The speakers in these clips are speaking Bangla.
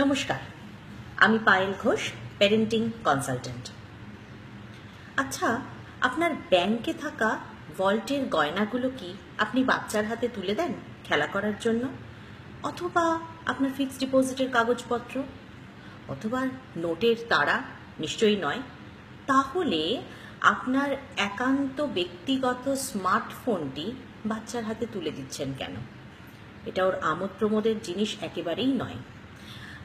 নমস্কার, আমি পায়েল ঘোষ প্যারেন্টিং কনসালটেন্ট আচ্ছা আপনার ব্যাংকে থাকা ভল্টের গয়নাগুলো কি আপনি বাচ্চার হাতে তুলে দেন খেলা করার জন্য? অথবা আপনার ফিক্সড ডিপোজিটের কাগজপত্র? অথবা নোটের তারা? নিশ্চয়ই নয়। তাহলে আপনার একান্ত ব্যক্তিগত স্মার্টফোনটি বাচ্চার হাতে তুলে দিচ্ছেন কেন? এটা ওর আমোদ প্রমোদের জিনিস একেবারেই নয়।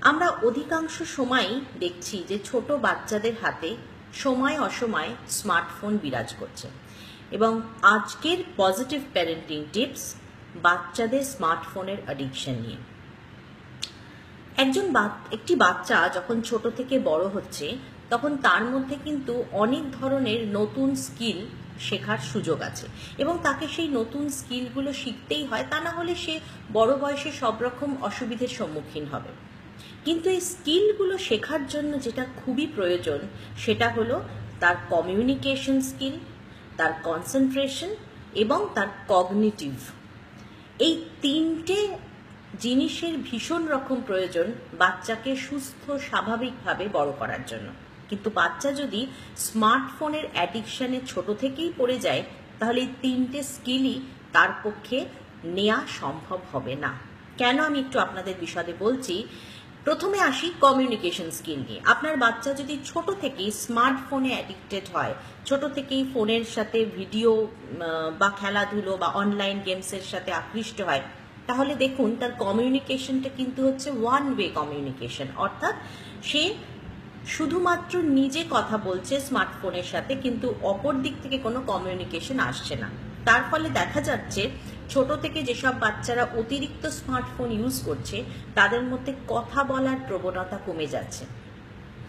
আমরা অধিকাংশ সময়ই দেখছি যে ছোট বাচ্চাদের হাতে সময় অসময় স্মার্টফোন বিরাজ করছে। এবং আজকের পজিটিভ প্যারেন্টিং টিপস বাচ্চাদের স্মার্টফোনের অ্যাডিকশন নিয়ে। একজন একটি বাচ্চা যখন ছোট থেকে বড় হচ্ছে, তখন তার মধ্যে কিন্তু অনেক ধরনের নতুন স্কিল শেখার সুযোগ আছে। এবং তাকে সেই নতুন স্কিলগুলো শিখতেই হয়, তা না হলে সে বড় বয়সে সব রকম অসুবিধের সম্মুখীন হবে। কিন্তু এই স্কিলগুলো শেখার জন্য যেটা খুবই প্রয়োজন, সেটা হলো তার কমিউনিকেশন স্কিল তার কনসেন্ট্রেশন এবং তার কগনিটিভ এই তিনটে জিনিসের ভীষণ রকম প্রয়োজন বাচ্চাকে সুস্থ, স্বাভাবিকভাবে বড় করার জন্য। কিন্তু বাচ্চা যদি স্মার্টফোনের অ্যাডিকশানে ছোট থেকেই পড়ে যায়, তাহলে এই তিনটে স্কিলই তার পক্ষে নেওয়া সম্ভব হবে না। কেন আমি একটু আপনাদের বিশদে বলছি? প্রথমে আসি কমিউনিকেশন স্কিল নিয়ে। আপনার বাচ্চা যদি ছোট থেকেই স্মার্টফোনে অ্যাডিক্টেড হয়, ছোট থেকেই ফোনের সাথে ভিডিও বা খেলাধুলো, বা অনলাইন গেমসের সাথে আকৃষ্ট হয়, তাহলে দেখুন তার কমিউনিকেশনটা কিন্তু হচ্ছে ওয়ান ওয়ে কমিউনিকেশন অর্থাৎ সে শুধুমাত্র নিজে কথা বলছে স্মার্টফোনের সাথে, কিন্তু অপর দিক থেকে কোনো কমিউনিকেশন আসছে না। তার ফলে দেখা যাচ্ছে ছোট থেকে যেসব বাচ্চারা অতিরিক্ত স্মার্টফোন ইউজ করছে, তাদের মধ্যে কথা বলার প্রবণতা কমে যাচ্ছে।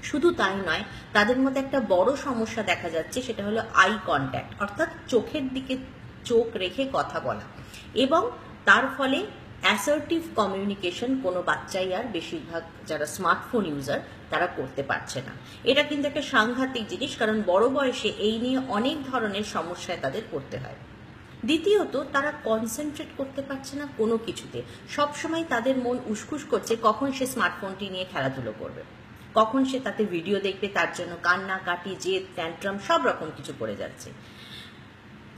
শুধু তাই নয়, তাদের মধ্যে একটা বড় সমস্যা দেখা যাচ্ছে, সেটা হলো আই কন্ট্যাক্ট অর্থাৎ চোখের দিকে চোখ রেখে কথা বলা। এবং তার ফলে অ্যাসার্টিভ কমিউনিকেশন কোনো বাচ্চাই আর বেশিরভাগ যারা স্মার্টফোন ইউজার তারা করতে পারছে না। এটা কিন্তু একটা সাংঘাতিক জিনিস, কারণ বড় বয়সে এই নিয়ে অনেক ধরনের সমস্যায় তাদের পড়তে হয়। দ্বিতীয়ত, তারা কনসেন্ট্রেট করতে পারছে না কোনো কিছুতে। সবসময় তাদের মন উসকুস করছে কখন সে স্মার্টফোনটি নিয়ে খেলাধুলো করবে। কখন সে তাতে ভিডিও দেখবে, তার জন্য কান্না, কাটি, জেদ ট্যান্ট্রাম সব রকম কিছু পড়ে যাচ্ছে।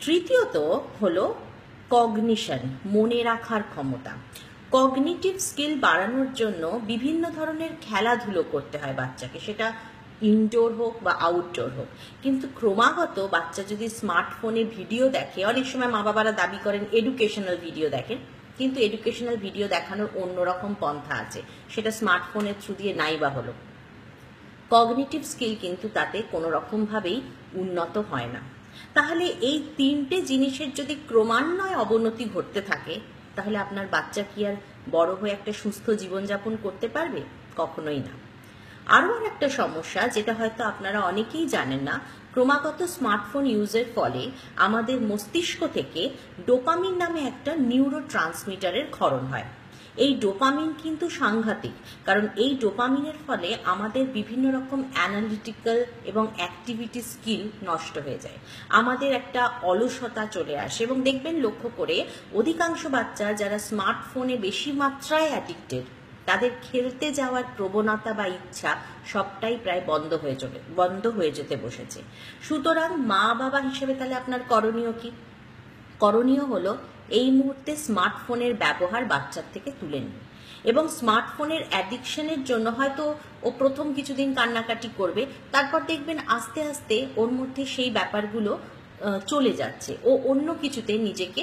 তৃতীয়ত হলো কগনিশন মনে রাখার ক্ষমতা। কগনিটিভ স্কিল বাড়ানোর জন্য বিভিন্ন ধরনের খেলাধুলো করতে হয় বাচ্চাকে। সেটা ইনডোর হোক বা আউটডোর হোক। কিন্তু ক্রমাগত বাচ্চা যদি স্মার্টফোনে ভিডিও দেখে, অনেক সময় মা বাবারা দাবি করেন এডুকেশনাল ভিডিও দেখেন, কিন্তু এডুকেশনাল ভিডিও দেখানোর অন্যরকম পন্থা আছে। সেটা স্মার্টফোনের থ্রু দিয়ে নাই বা হলো। কগনিটিভ স্কিল কিন্তু তাতে কোনো রকমভাবেই উন্নত হয় না। তাহলে এই তিনটে জিনিসের যদি ক্রমান্বয়ে অবনতি ঘটতে থাকে, তাহলে আপনার বাচ্চা কি আর বড় হয়ে একটা সুস্থ জীবনযাপন করতে পারবে? কখনোই না। আরও আর একটা সমস্যা, যেটা হয়তো আপনারা অনেকেই জানেন না, ক্রমাগত স্মার্টফোন ইউজের ফলে আমাদের মস্তিষ্ক থেকে ডোপামিন নামে একটা নিউরো ট্রান্সমিটারের ক্ষরণ হয়। এই ডোপামিন কিন্তু সাংঘাতিক, কারণ এই ডোপামিনের ফলে আমাদের বিভিন্ন রকম অ্যানালিটিক্যাল এবং অ্যাক্টিভিটি স্কিল নষ্ট হয়ে যায়। আমাদের একটা অলসতা চলে আসে এবং দেখবেন লক্ষ্য করে অধিকাংশ বাচ্চা যারা স্মার্টফোনে বেশি মাত্রায় অ্যাডিক্টেড তাদের খেলতে যাওয়ার প্রবণতা বা ইচ্ছা সবটাই প্রায় বন্ধ হয়ে চলে, বন্ধ হয়ে যেতে বসেছে। সুতরাং মা বাবা হিসেবে তাহলে আপনার করণীয় কি? করণীয় হলো এই মুহূর্তে স্মার্টফোনের ব্যবহার বাচ্চার থেকে তুলে নিন। এবং স্মার্টফোনের অ্যাডিকশনের জন্য হয়তো ও প্রথম কিছুদিন কান্নাকাটি করবে, তারপর দেখবেন আস্তে আস্তে ওর মধ্যে সেই ব্যাপারগুলো চলে যাচ্ছে। ও অন্য কিছুতে নিজেকে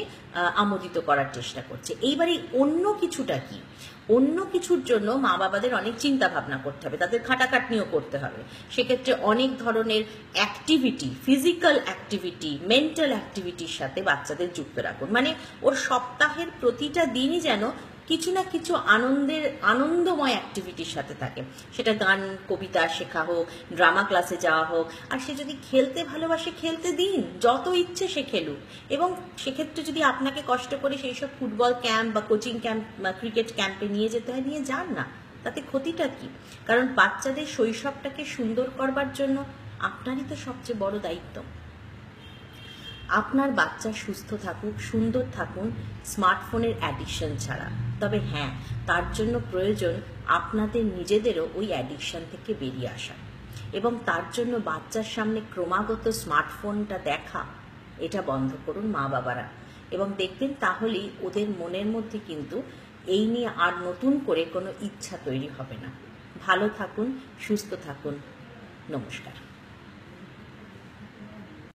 আমোদিত করার চেষ্টা করছে। এইবারে অন্য কিছুটা কি? অন্য কিছুর জন্য মা বাবাদের অনেক চিন্তা ভাবনা করতে হবে। তাদের খাটাখাটনিও করতে হবে। সেক্ষেত্রে অনেক ধরনের অ্যাক্টিভিটি ফিজিক্যাল অ্যাক্টিভিটি মেন্টাল অ্যাক্টিভিটির সাথে বাচ্চাদের যুক্ত রাখুন। মানে ওর সপ্তাহের প্রতিটা দিনই যেন কিছু না কিছু আনন্দের, আনন্দময় অ্যাক্টিভিটির সাথে থাকে। সেটা গান, কবিতা শেখা হোক ড্রামা ক্লাসে যাওয়া হোক, আর সে যদি খেলতে ভালোবাসে, খেলতে দিন, যত ইচ্ছে সে খেলুক। এবং সেক্ষেত্রে যদি আপনাকে কষ্ট করে সেই সব ফুটবল ক্যাম্প বা কোচিং ক্যাম্প বা ক্রিকেট ক্যাম্পে নিয়ে যেতে হয়, নিয়ে যান না। তাতে ক্ষতিটা কি? কারণ বাচ্চাদের শৈশবটাকে সুন্দর করবার জন্য আপনারই তো সবচেয়ে বড় দায়িত্ব। আপনার বাচ্চা সুস্থ থাকুক, সুন্দর থাকুন স্মার্টফোনের অ্যাডিকশন ছাড়া। তবে হ্যাঁ তার জন্য প্রয়োজন আপনাদের নিজেদেরও ওই অ্যাডিকশান থেকে বেরিয়ে আসা। এবং তার জন্য বাচ্চার সামনে ক্রমাগত স্মার্টফোনটা দেখা, এটা বন্ধ করুন মা বাবারা এবং দেখবেন তাহলেই ওদের মনের মধ্যে কিন্তু এই নিয়ে আর নতুন করে কোনো ইচ্ছা তৈরি হবে না। ভালো থাকুন, সুস্থ থাকুন। নমস্কার।